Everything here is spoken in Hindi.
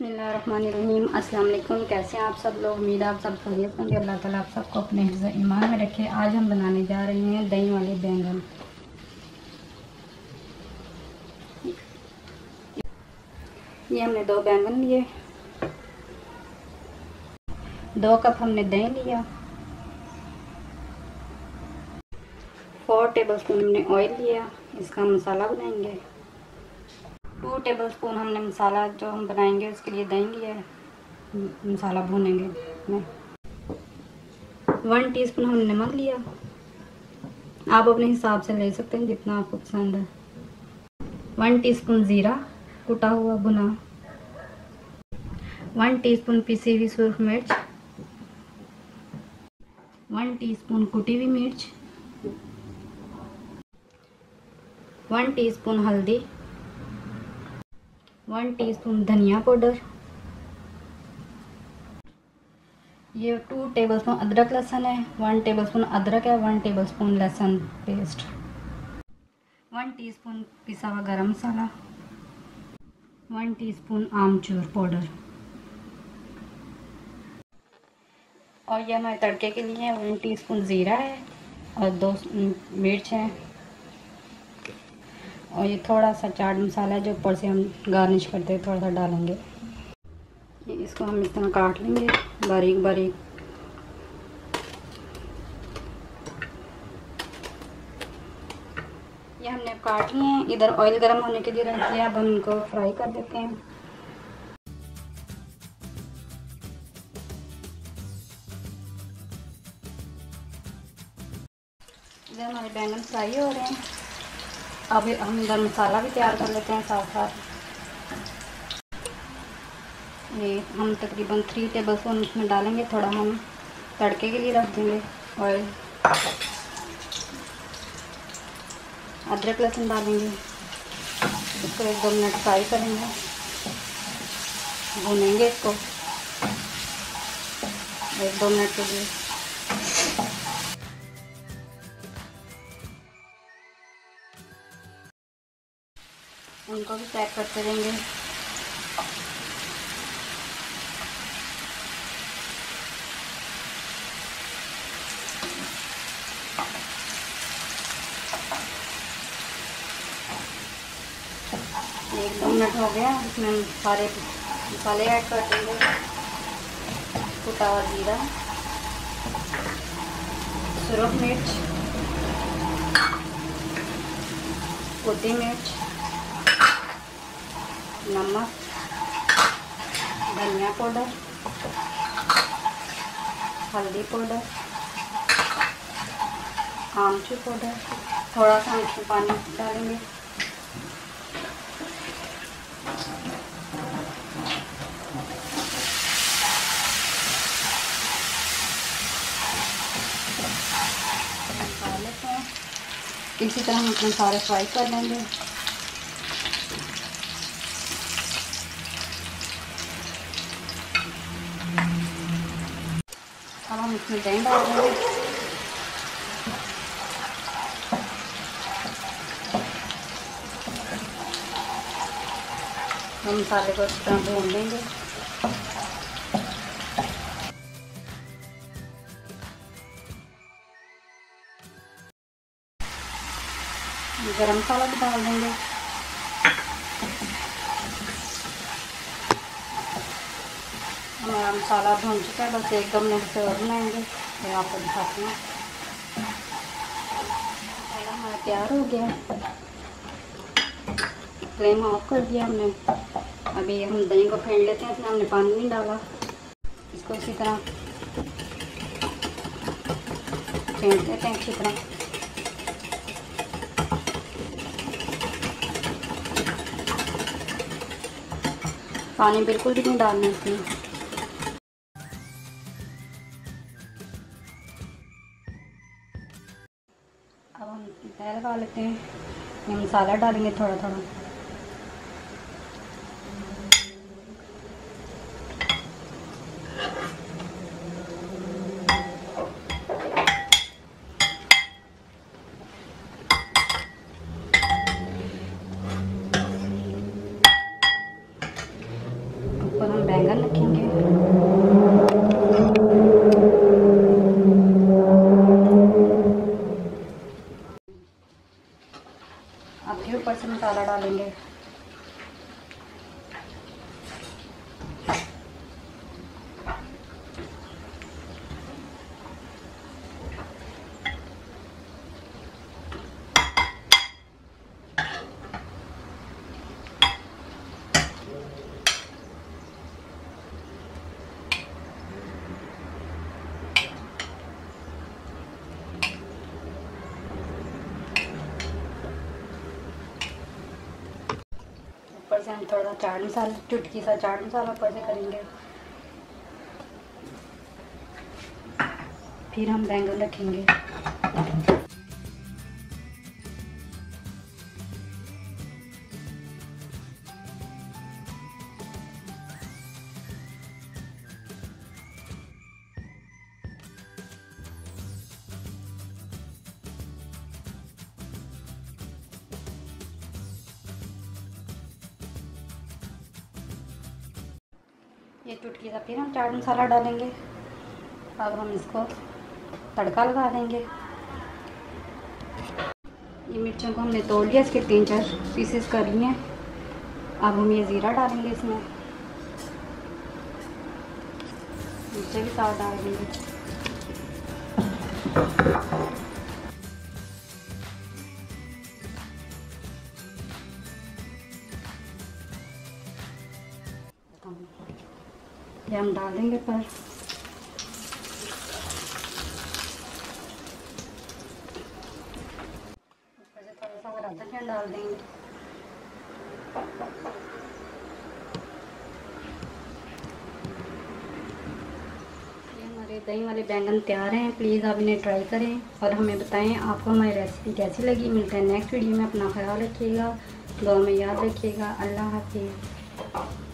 बसमीम अल्लाम कैसे हैं आप सब लोग? उम्मीद आप सब खरीत होंगे। अल्लाह ताला आप सबको अपने हिस्सा ईमान में रखे। आज हम बनाने जा रहे हैं दही वाले बैंगन। ये हमने दो बैंगन लिए। दो कप हमने दही लिया। फोर टेबलस्पून हमने ऑयल लिया। इसका मसाला बनाएँगे। टू टेबल स्पून हमने मसाला जो हम बनाएँगे, उसके लिए देंगे है मसाला भूनेंगे। में वन टीस्पून हमने नमक लिया। आप अपने हिसाब से ले सकते हैं जितना आपको पसंद है। वन टीस्पून ज़ीरा कुटा हुआ भुना। वन टीस्पून पिसी हुई सूर्ख मिर्च। वन टीस्पून कुटी हुई मिर्च। वन टीस्पून हल्दी। वन टीस्पून धनिया पाउडर ये टू टेबलस्पून अदरक लहसन है वन टेबलस्पून अदरक है वन टेबलस्पून लहसुन पेस्ट वन टीस्पून पिसा हुआ गरम मसाला. वन टीस्पून आमचूर पाउडर और ये हमारे तड़के के लिए वन टीस्पून ज़ीरा है और दो मिर्च है। और ये थोड़ा सा चाट मसाला है जो ऊपर से हम गार्निश करते हुए थोड़ा सा डालेंगे। इसको हम इस तरह काट लेंगे, बारीक बारीक। ये हमने काट लिए हैं। इधर ऑयल गर्म होने के लिए रख दिया, अब हम इनको फ्राई कर देते हैं। इधर हमारे बैंगन फ्राई हो रहे हैं। अब हम गर्म मसाला भी तैयार कर लेते हैं साथ साथ ये हम तकरीबन थ्री टेबल स्पून उसमें डालेंगे, थोड़ा हम तड़के के लिए रख देंगे। ऑयल अदरक लहसुन डालेंगे। इसको एक दो मिनट फ्राई करेंगे। भूनेंगे इसको। एक दो मिनट के लिए। उनको भी पैक करते रहेंगे। एक दो मिनट हो गया, इसमें सारे मसाले ऐड कर देंगे। कुटा हुआ जीरा, सुरख मिर्च, कुटी मिर्च नमक, धनिया पाउडर, हल्दी पाउडर, आमचूर पाउडर, थोड़ा सा इसमें पानी डालेंगे। इसी तरह हम अपने सारे फ्राई कर लेंगे। muito bem barulho. Vamos fazer gostando um lindo. Agora vamos falar de balão, मेरा मसाला भून चुका है, बस एक दो तो मिनट से और बनाएँगे फिर आपको दिखाती हूँ मसाला हमारा तैयार हो गया। फ्लेम ऑफ़ कर दिया हमने। अभी हम दही को फेंट लेते हैं इसमें हमने पानी नहीं डाला। इसको इसी तरह फेंट लेते हैं अच्छी तरह। पानी बिल्कुल भी नहीं डालना इसमें। लगा लेते हैं। ये मसाला डालेंगे थोड़ा थोड़ा। ऊपर हम बैंगन रखेंगे। से हम थोड़ा चाट मसाला चुटकी सा चाट मसाला ऊपर से करेंगे। फिर हम बैंगन रखेंगे। ये चुटकी का फिर हम चाट मसाला डालेंगे। अब हम इसको तड़का लगा देंगे। ये मिर्चों को हमने तोड़ लिया, इसके तीन चार पीसेस कर लिए अब हम ये ज़ीरा डालेंगे इसमें। मिर्चें भी साथ डाल देंगे ये हम डाल देंगे पर डाल देंगे। हमारे दही वाले बैंगन तैयार हैं प्लीज़ आप इन्हें ट्राई करें और हमें बताएँ आपको हमारी रेसिपी कैसी लगी। मिलते हैं नेक्स्ट वीडियो में, अपना ख्याल रखिएगा दुआ में याद रखिएगा, अल्लाह हाफिज़।